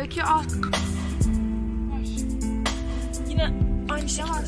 Öykü al. Yine aynı şey var.